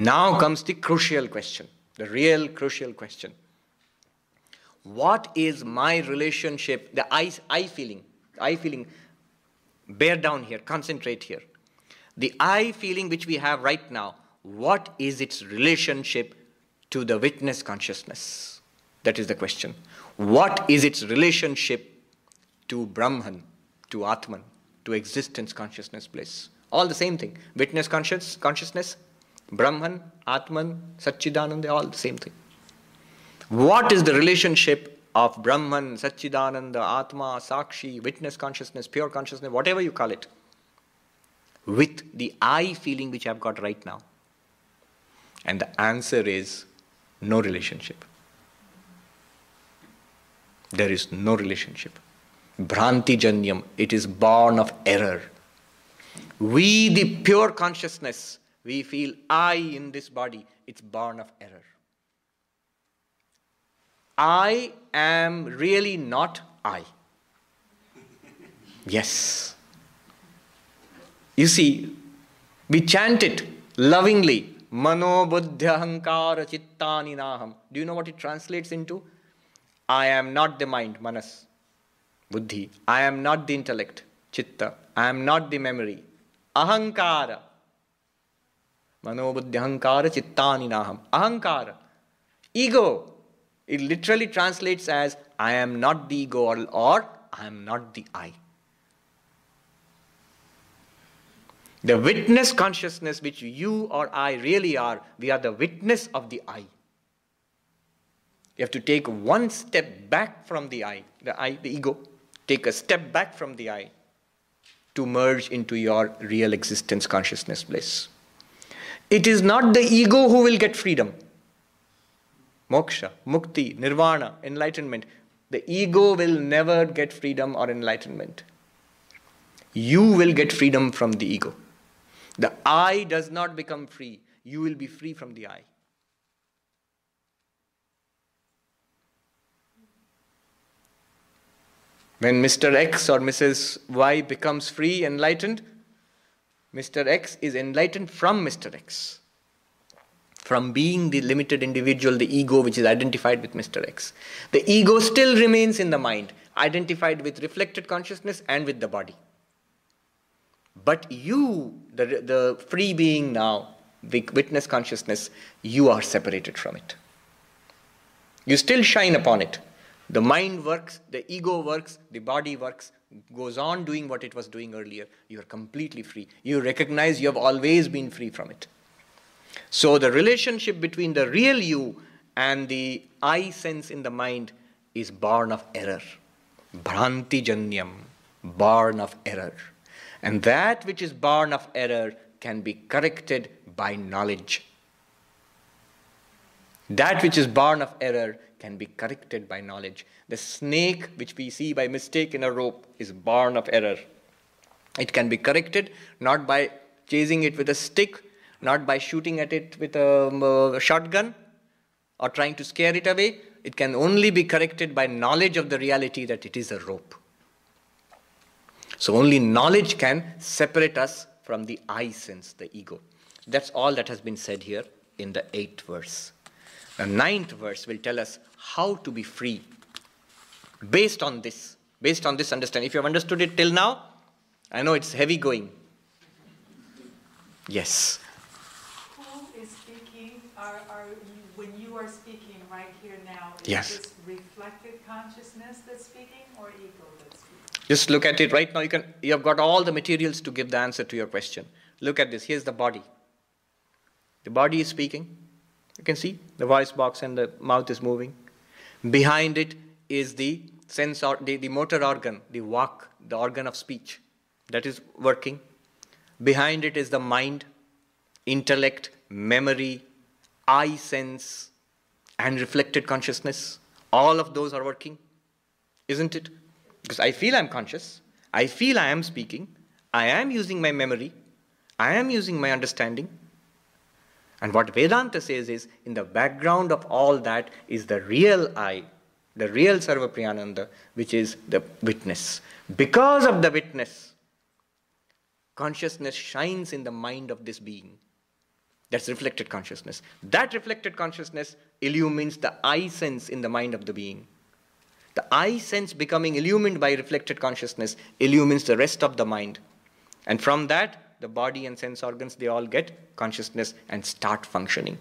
[SPEAKER 1] Now comes the crucial question, the real crucial question. What is my relationship, the I, I feeling, I feeling, bear down here, concentrate here. The I feeling which we have right now, what is its relationship to the witness consciousness? That is the question. What is its relationship to Brahman, to Atman, to existence, consciousness, bliss? All the same thing. Witness conscious, consciousness, Brahman, Atman, Satchidananda, all the same thing. What is the relationship of Brahman, Satchidananda, Atma, Sakshi, witness consciousness, pure consciousness, whatever you call it, with the I feeling which I've got right now? And the answer is no relationship. There is no relationship. Bhranti Janyam, it is born of error. We, the pure consciousness, we feel I in this body, it's born of error. I am really not I. Yes. You see, we chant it lovingly. Mano buddhyahankara chittani naham. Do you know what it translates into? I am not the mind, manas, buddhi. I am not the intellect, chitta. I am not the memory, ahankara. Mano buddhyahankara chittani naham. Ahankara. Ego. It literally translates as I am not the ego or, or I am not the I. The witness consciousness, which you or I really are, we are the witness of the I. You have to take one step back from the I, the I, the ego. Take a step back from the I to merge into your real existence consciousness bliss. It is not the ego who will get freedom. Moksha, mukti, nirvana, enlightenment. The ego will never get freedom or enlightenment. You will get freedom from the ego. The I does not become free. You will be free from the I. When Mr. X or Mrs. Y becomes free, enlightened, Mr. X is enlightened from Mr. X. From being the limited individual, the ego which is identified with Mr. X. The ego still remains in the mind, identified with reflected consciousness and with the body. But you, the, the free being now, the witness consciousness, you are separated from it. You still shine upon it. The mind works, the ego works, the body works, goes on doing what it was doing earlier. You are completely free. You recognize you have always been free from it. So the relationship between the real you and the I sense in the mind is born of error. Bhranti Janyam, born of error. And that which is born of error can be corrected by knowledge. That which is born of error can be corrected by knowledge. The snake which we see by mistake in a rope is born of error. It can be corrected not by chasing it with a stick, not by shooting at it with a, um, uh, a shotgun or trying to scare it away. It can only be corrected by knowledge of the reality that it is a rope. So only knowledge can separate us from the I sense, the ego. That's all that has been said here in the eighth verse. The ninth verse will tell us how to be free based on this, based on this understanding. If you have understood it till now, I know it's heavy going. Yes.
[SPEAKER 2] Who is speaking? Are, are you, when you are speaking right here now, is
[SPEAKER 1] yes.
[SPEAKER 2] this reflected consciousness that's speaking or ego that's speaking?
[SPEAKER 1] Just look at it right now. You can you have got all the materials to give the answer to your question. Look at this. Here's the body. The body is speaking. You can see the voice box and the mouth is moving. Behind it is the sense or the, the motor organ, the vak, the organ of speech that is working. Behind it is the mind, intellect, memory, I sense, and reflected consciousness. All of those are working, isn't it? Because I feel I'm conscious, I feel I am speaking, I am using my memory, I am using my understanding, and what Vedanta says is, in the background of all that is the real I, the real Sarvapriyananda, which is the witness. Because of the witness, consciousness shines in the mind of this being. That's reflected consciousness. That reflected consciousness illumines the I sense in the mind of the being. The I sense becoming illumined by reflected consciousness illumines the rest of the mind. And from that, the body and sense organs, they all get consciousness and start functioning.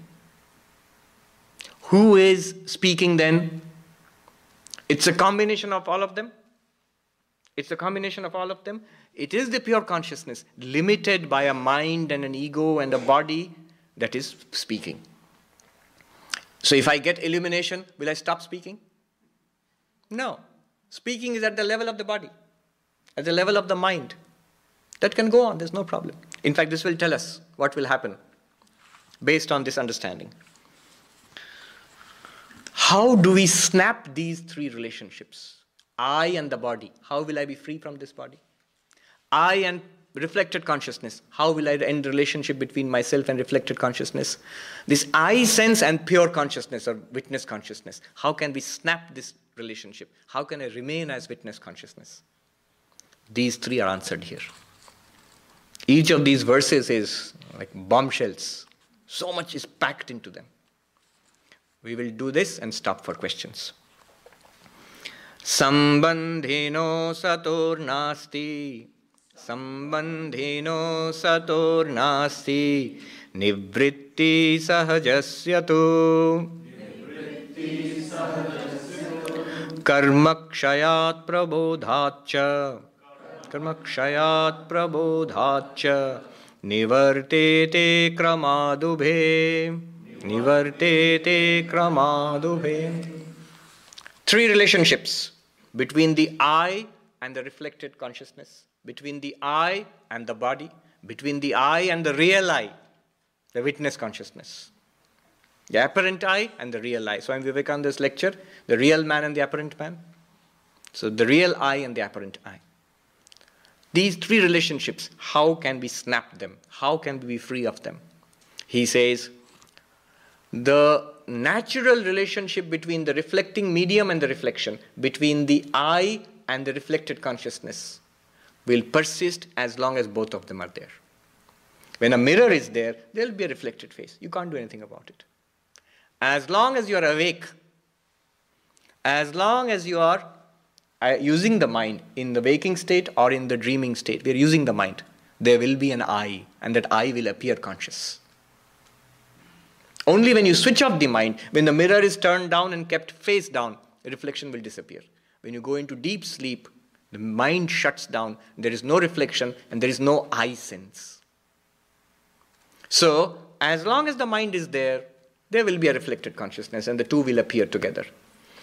[SPEAKER 1] Who is speaking then? It's a combination of all of them. It's a combination of all of them. It is the pure consciousness, limited by a mind and an ego and a body, that is speaking. So if I get illumination, will I stop speaking? No. Speaking is at the level of the body, at the level of the mind. That can go on, there's no problem. In fact, this will tell us what will happen. based on this understanding. How do we snap these three relationships? I and the body. How will I be free from this body? I and reflected consciousness. How will I end the relationship between myself and reflected consciousness? This I sense and pure consciousness or witness consciousness. How can we snap this relationship? How can I remain as witness consciousness? These three are answered here. Each of these verses is like bombshells. So much is packed into them. We will do this and stop for questions. Sambandhino satornasti Sambandhino satornasti Nivritti sahajasya tu कर्मक्षयात् प्रबोधाच्च कर्मक्षयात् प्रबोधाच्च निवर्तेते क्रमादुभे Nivartete kramadubhe. Three relationships between the I and the reflected consciousness, between the I and the body, between the I and the real I, the witness consciousness. The apparent I and the real I. So in Vivekananda's lecture, the real man and the apparent man. So the real I and the apparent I. These three relationships, how can we snap them? How can we be free of them? He says, the natural relationship between the reflecting medium and the reflection, between the I and the reflected consciousness, will persist as long as both of them are there. When a mirror is there, there will be a reflected face. You can't do anything about it. As long as you are awake, as long as you are using the mind in the waking state or in the dreaming state, we are using the mind, there will be an I, and that I will appear conscious. Only when you switch off the mind, when the mirror is turned down and kept face down, reflection will disappear. When you go into deep sleep, the mind shuts down, there is no reflection, and there is no I sense. So, as long as the mind is there, there will be a reflected consciousness, and the two will appear together.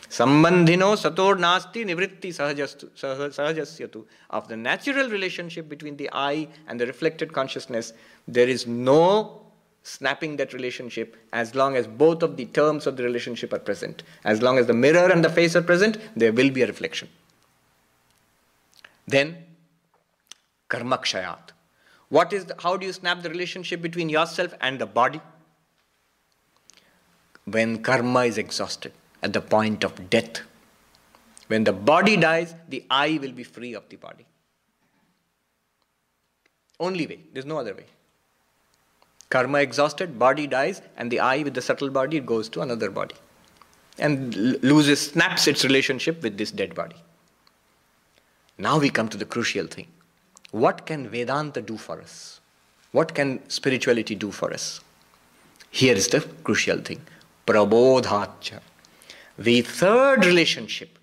[SPEAKER 1] Sambandhino sator nivritti sahajasyatu. Of the natural relationship between the I and the reflected consciousness, there is no snapping that relationship as long as both of the terms of the relationship are present. As long as the mirror and the face are present, there will be a reflection. Then, karmakshayat. What is the, how do you snap the relationship between yourself and the body? When karma is exhausted, at the point of death. When the body dies, the I will be free of the body. Only way, there's no other way. Karma exhausted, body dies, and the I with the subtle body goes to another body and loses, snaps its relationship with this dead body. Now we come to the crucial thing. What can Vedanta do for us? What can spirituality do for us? Here is the crucial thing. Prabodhacha. The third relationship,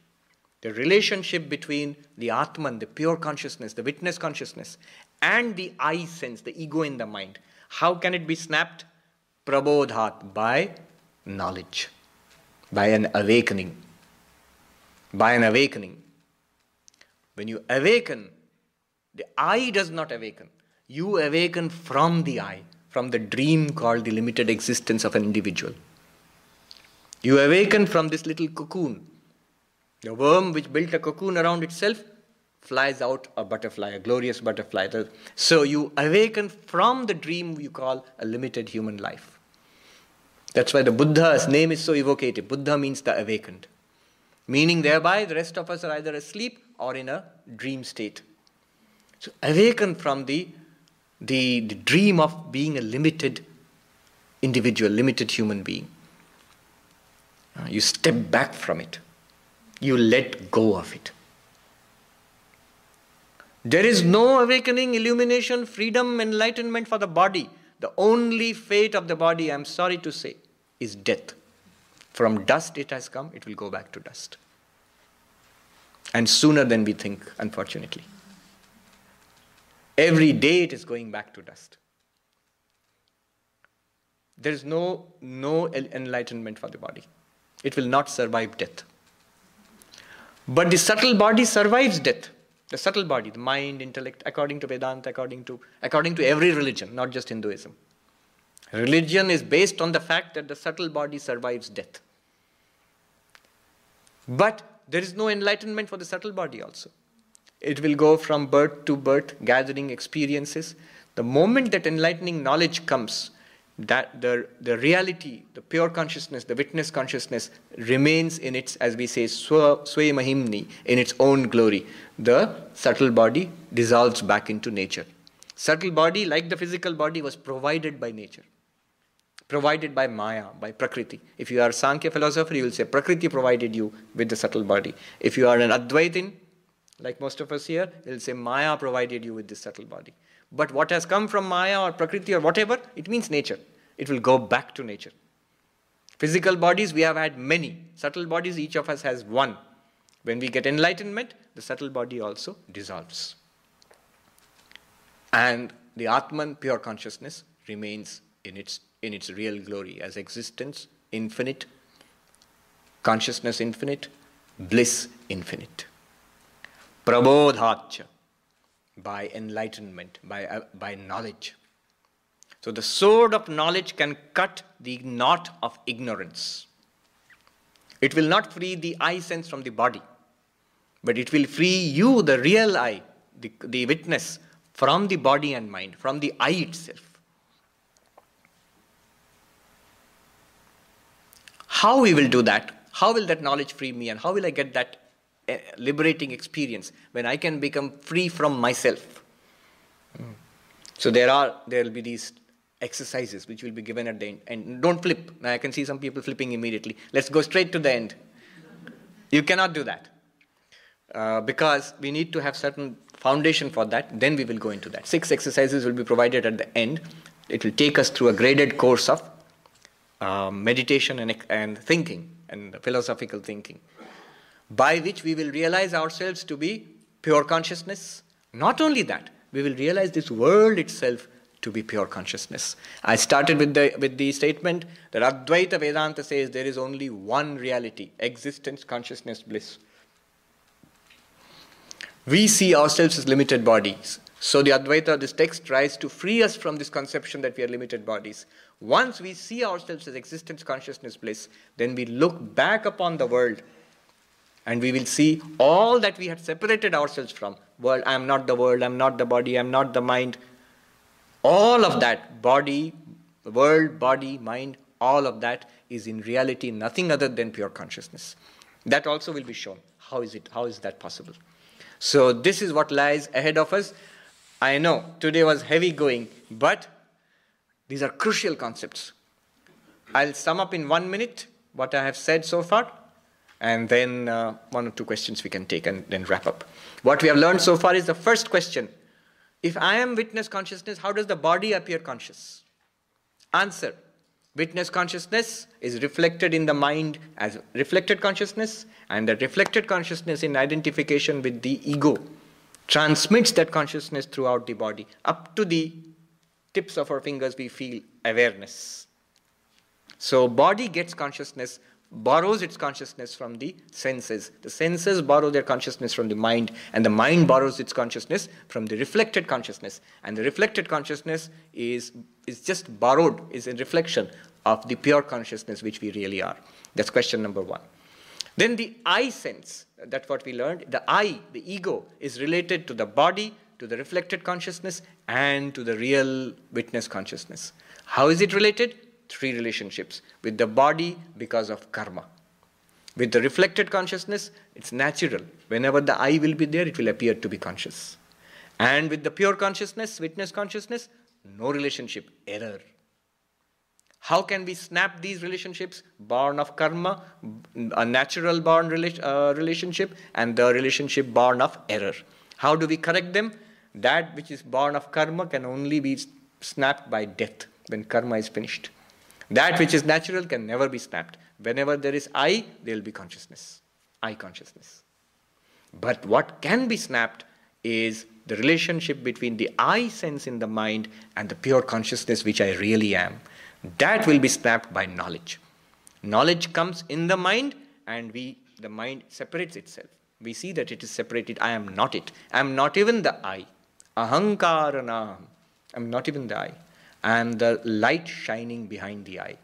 [SPEAKER 1] the relationship between the Atman, the pure consciousness, the witness consciousness, and the I sense, the ego in the mind, how can it be snapped? Prabodhat, by knowledge, by an awakening. By an awakening. When you awaken, the I does not awaken. You awaken from the I, from the dream called the limited existence of an individual. You awaken from this little cocoon. The worm which built a cocoon around itself flies out a butterfly, a glorious butterfly. So you awaken from the dream you call a limited human life. That's why the Buddha's name is so evocative. Buddha means the awakened. Meaning, thereby, the rest of us are either asleep or in a dream state. So, awaken from the, the, the dream of being a limited individual, limited human being. Uh, you step back from it, you let go of it. There is no awakening, illumination, freedom, enlightenment for the body. The only fate of the body, I'm sorry to say, is death. From dust it has come, it will go back to dust. And sooner than we think, unfortunately. Every day it is going back to dust. There is no, no enlightenment for the body. It will not survive death. But the subtle body survives death the subtle body, the mind, intellect, according to Vedanta, according to, according to every religion, not just Hinduism. Religion is based on the fact that the subtle body survives death. But there is no enlightenment for the subtle body also. It will go from birth to birth, gathering experiences. The moment that enlightening knowledge comes, that the, the reality, the pure consciousness, the witness consciousness remains in its, as we say, sve mahimni, in its own glory. The subtle body dissolves back into nature. Subtle body, like the physical body, was provided by nature, provided by Maya, by Prakriti. If you are a Sankhya philosopher, you will say Prakriti provided you with the subtle body. If you are an Advaitin, like most of us here, you will say Maya provided you with this subtle body. But what has come from Maya or Prakriti or whatever, it means nature. It will go back to nature. Physical bodies, we have had many. Subtle bodies, each of us has one. When we get enlightenment, the subtle body also dissolves. And the Atman, pure consciousness, remains in its, in its real glory as existence, infinite, consciousness infinite, bliss infinite. Prabodhacha, by enlightenment, by, uh, by knowledge. So the sword of knowledge can cut the knot of ignorance. It will not free the I sense from the body, but it will free you, the real I, the, the witness, from the body and mind, from the I itself. How we will do that? How will that knowledge free me and how will I get that liberating experience when I can become free from myself? Mm. So there are there will be these exercises which will be given at the end. And don't flip. Now I can see some people flipping immediately. Let's go straight to the end. You cannot do that. Uh, because we need to have certain foundation for that, then we will go into that. Six exercises will be provided at the end. It will take us through a graded course of uh, meditation and, and thinking and philosophical thinking, by which we will realize ourselves to be pure consciousness. Not only that, we will realize this world itself to be pure consciousness. I started with the, with the statement that Advaita Vedanta says there is only one reality existence, consciousness, bliss we see ourselves as limited bodies. So the Advaita, this text tries to free us from this conception that we are limited bodies. Once we see ourselves as existence, consciousness, bliss, then we look back upon the world and we will see all that we had separated ourselves from. World, I am not the world, I am not the body, I am not the mind. All of that, body, world, body, mind, all of that is in reality nothing other than pure consciousness. That also will be shown. How is it? How is that possible? So, this is what lies ahead of us. I know today was heavy going, but these are crucial concepts. I'll sum up in one minute what I have said so far, and then uh, one or two questions we can take and then wrap up. What we have learned so far is the first question If I am witness consciousness, how does the body appear conscious? Answer Witness consciousness is reflected in the mind as reflected consciousness, and the reflected consciousness in identification with the ego transmits that consciousness throughout the body. Up to the tips of our fingers, we feel awareness. So, body gets consciousness, borrows its consciousness from the senses. The senses borrow their consciousness from the mind, and the mind borrows its consciousness from the reflected consciousness. And the reflected consciousness is is just borrowed, is a reflection of the pure consciousness which we really are. That's question number one. Then the I sense, that's what we learned. The I, the ego, is related to the body, to the reflected consciousness, and to the real witness consciousness. How is it related? Three relationships. With the body, because of karma. With the reflected consciousness, it's natural. Whenever the I will be there, it will appear to be conscious. And with the pure consciousness, witness consciousness, no relationship, error. How can we snap these relationships? Born of karma, a natural born rela- uh, relationship, and the relationship born of error. How do we correct them? That which is born of karma can only be snapped by death when karma is finished. That which is natural can never be snapped. Whenever there is I, there will be consciousness. I consciousness. But what can be snapped is the relationship between the I sense in the mind and the pure consciousness which I really am. That will be snapped by knowledge. Knowledge comes in the mind and we the mind separates itself. We see that it is separated. I am not it. I am not even the I. Ahankaranam. I am not even the I. Am the light shining behind the I.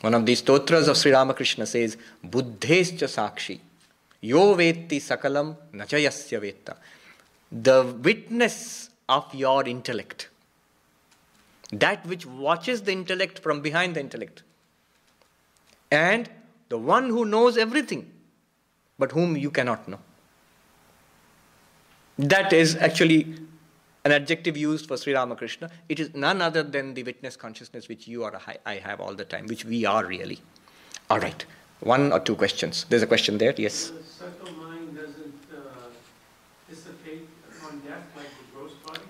[SPEAKER 1] One of these stotras of Sri Ramakrishna says, Buddhescha sakshi, yo vetti sakalam nachayasya vetta. The witness of your intellect, that which watches the intellect from behind the intellect, and the one who knows everything, but whom you cannot know. That is actually an adjective used for Sri Ramakrishna. It is none other than the witness consciousness which you or I have all the time, which we are really. All right. One or two questions. There's a question there. Yes.
[SPEAKER 3] The mind doesn't uh, dissipate upon death like the gross body.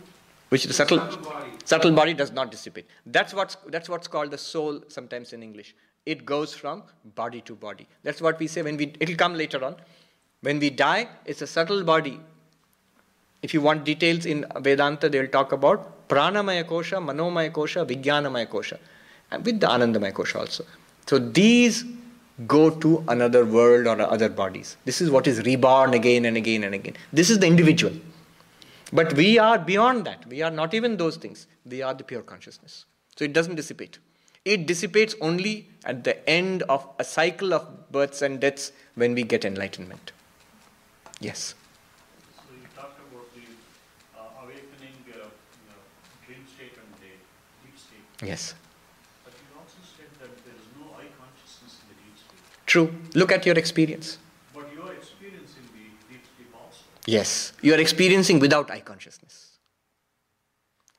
[SPEAKER 1] Which the subtle,
[SPEAKER 3] subtle body.
[SPEAKER 1] subtle body does not dissipate. That's what's that's what's called the soul sometimes in English. It goes from body to body. That's what we say when we. It'll come later on. When we die, it's a subtle body if you want details in Vedanta, they'll talk about Pranamaya Kosha, Manomaya Kosha, Vijnanamaya Kosha, and with the Anandamaya Kosha also. So these go to another world or other bodies. This is what is reborn again and again and again. This is the individual. But we are beyond that. We are not even those things. We are the pure consciousness. So it doesn't dissipate. It dissipates only at the end of a cycle of births and deaths when we get enlightenment. Yes. Yes.
[SPEAKER 4] But you also said that there is no I consciousness in the deep sleep.
[SPEAKER 1] True. Look at your experience.
[SPEAKER 4] But you are experiencing the deep sleep also.
[SPEAKER 1] Yes. You are experiencing without I consciousness.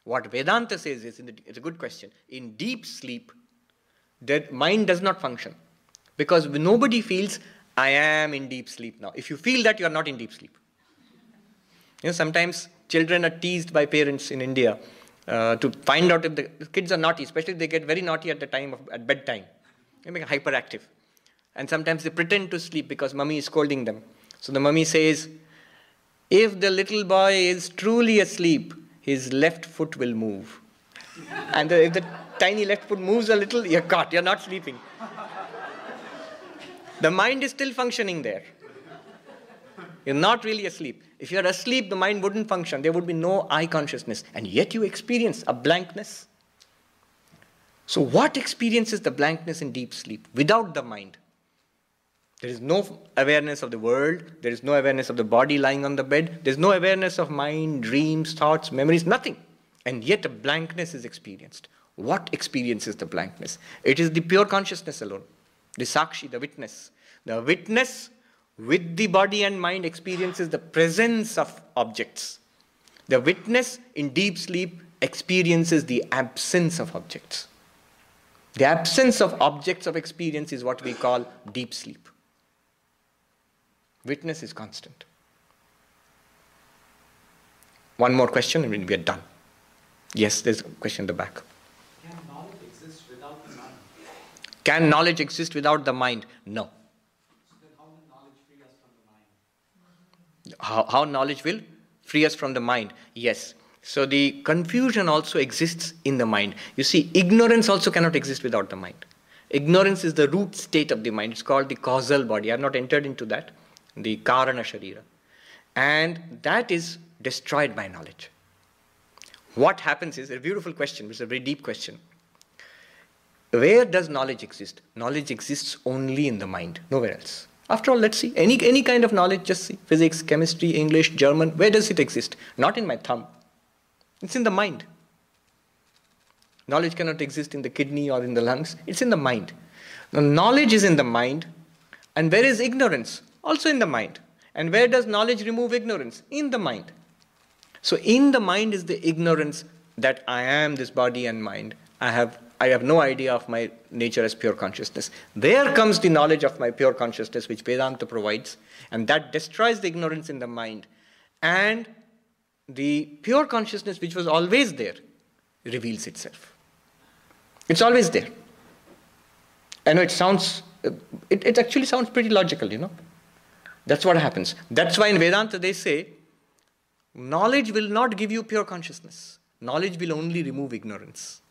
[SPEAKER 1] What Vedanta says is, the, it's a good question. In deep sleep, the mind does not function. Because nobody feels, I am in deep sleep now. If you feel that, you are not in deep sleep. You know, sometimes children are teased by parents in India uh, to find out if the kids are naughty, especially they get very naughty at the time of at bedtime. They become hyperactive. And sometimes they pretend to sleep because mummy is scolding them. So the mummy says, if the little boy is truly asleep, his left foot will move. and the, if the tiny left foot moves a little, you're caught, you're not sleeping. the mind is still functioning there. You're not really asleep. If you're asleep, the mind wouldn't function. There would be no I consciousness. And yet you experience a blankness. So, what experiences the blankness in deep sleep without the mind? There is no awareness of the world. There is no awareness of the body lying on the bed. There's no awareness of mind, dreams, thoughts, memories, nothing. And yet a blankness is experienced. What experiences the blankness? It is the pure consciousness alone, the sakshi, the witness. The witness with the body and mind experiences the presence of objects. The witness in deep sleep experiences the absence of objects. The absence of objects of experience is what we call deep sleep. Witness is constant. One more question and we are done. Yes, there's a question in the back.
[SPEAKER 5] Can knowledge exist without the mind?
[SPEAKER 1] Can knowledge exist without the mind? No. How, how knowledge will free us from the mind. Yes. So the confusion also exists in the mind. You see, ignorance also cannot exist without the mind. Ignorance is the root state of the mind. It's called the causal body. I have not entered into that, the Karana Sharira. And that is destroyed by knowledge. What happens is a beautiful question, it's a very deep question. Where does knowledge exist? Knowledge exists only in the mind, nowhere else. After all, let's see. Any, any kind of knowledge, just see. Physics, chemistry, English, German, where does it exist? Not in my thumb. It's in the mind. Knowledge cannot exist in the kidney or in the lungs. It's in the mind. Now, knowledge is in the mind. And where is ignorance? Also in the mind. And where does knowledge remove ignorance? In the mind. So, in the mind is the ignorance that I am this body and mind. I have I have no idea of my nature as pure consciousness. There comes the knowledge of my pure consciousness, which Vedanta provides, and that destroys the ignorance in the mind. And the pure consciousness, which was always there, reveals itself. It's always there. I know it sounds, uh, it, it actually sounds pretty logical, you know. That's what happens. That's why in Vedanta they say, knowledge will not give you pure consciousness. Knowledge will only remove ignorance.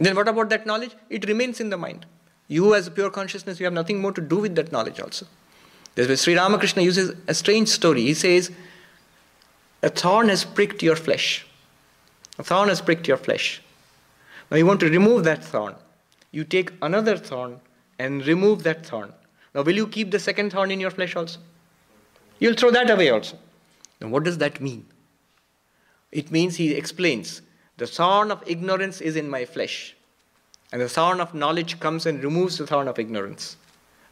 [SPEAKER 1] Then what about that knowledge? It remains in the mind. You, as a pure consciousness, you have nothing more to do with that knowledge also. That's why Sri Ramakrishna uses a strange story. He says, A thorn has pricked your flesh. A thorn has pricked your flesh. Now you want to remove that thorn. You take another thorn and remove that thorn. Now, will you keep the second thorn in your flesh also? You'll throw that away also. Now, what does that mean? It means he explains the thorn of ignorance is in my flesh, and the thorn of knowledge comes and removes the thorn of ignorance.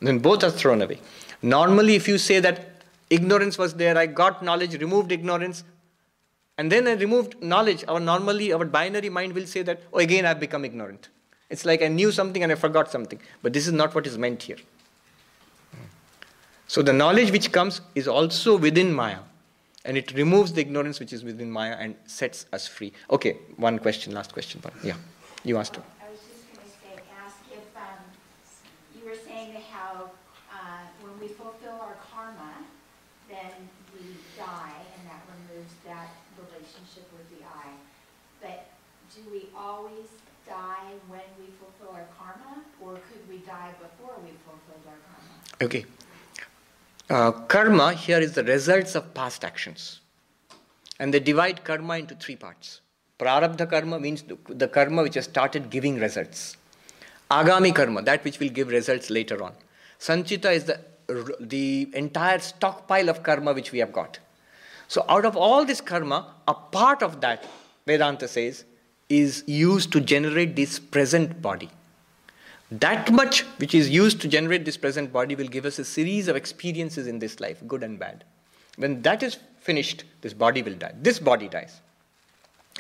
[SPEAKER 1] And then both are thrown away. Normally, if you say that ignorance was there, I got knowledge, removed ignorance, and then I removed knowledge, our normally our binary mind will say that, oh, again I've become ignorant. It's like I knew something and I forgot something. But this is not what is meant here. So the knowledge which comes is also within Maya. And it removes the ignorance which is within Maya and sets us free. Okay, one question, last question. But Yeah, you asked her.
[SPEAKER 6] I was just going to say, ask if um, you were saying how uh, when we fulfill our karma, then we die, and that removes that relationship with the I. But do we always die when we fulfill our karma, or could we die before we fulfilled our karma?
[SPEAKER 1] Okay. Uh, karma here is the results of past actions. And they divide karma into three parts. Prarabdha karma means the, karma which has started giving results. Agami karma, that which will give results later on. Sanchita is the, the entire stockpile of karma which we have got. So, out of all this karma, a part of that, Vedanta says, is used to generate this present body. That much which is used to generate this present body will give us a series of experiences in this life, good and bad. When that is finished, this body will die. This body dies.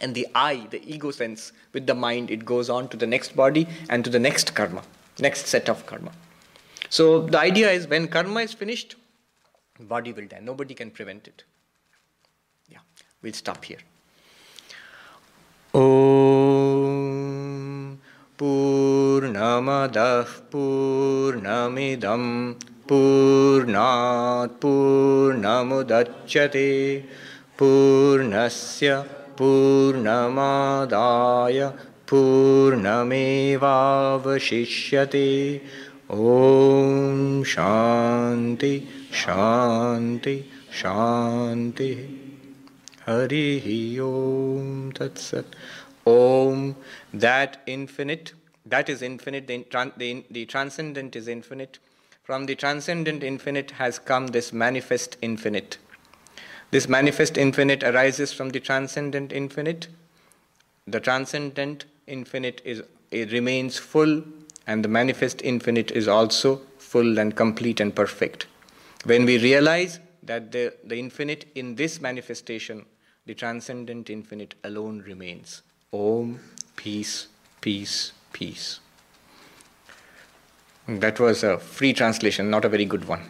[SPEAKER 1] And the I, the ego sense, with the mind, it goes on to the next body and to the next karma, next set of karma. So the idea is when karma is finished, body will die. Nobody can prevent it. Yeah, we'll stop here. ॐ पूर्णमदः पूर्णमिदं पूर्णात् पूर्णमुदच्यते पूर्णस्य पूर्णमादाय पूर्णमेवावशिष्यते। ॐ शान्ति शान्ति शान्तिः। हरिः ॐ तत्सत्। Om, that infinite, that is infinite, the, the, the transcendent is infinite. From the transcendent infinite has come this manifest infinite. This manifest infinite arises from the transcendent infinite. The transcendent infinite is it remains full, and the manifest infinite is also full and complete and perfect. When we realize that the, the infinite in this manifestation, the transcendent infinite alone remains. Om, peace, peace, peace. That was a free translation, not a very good one.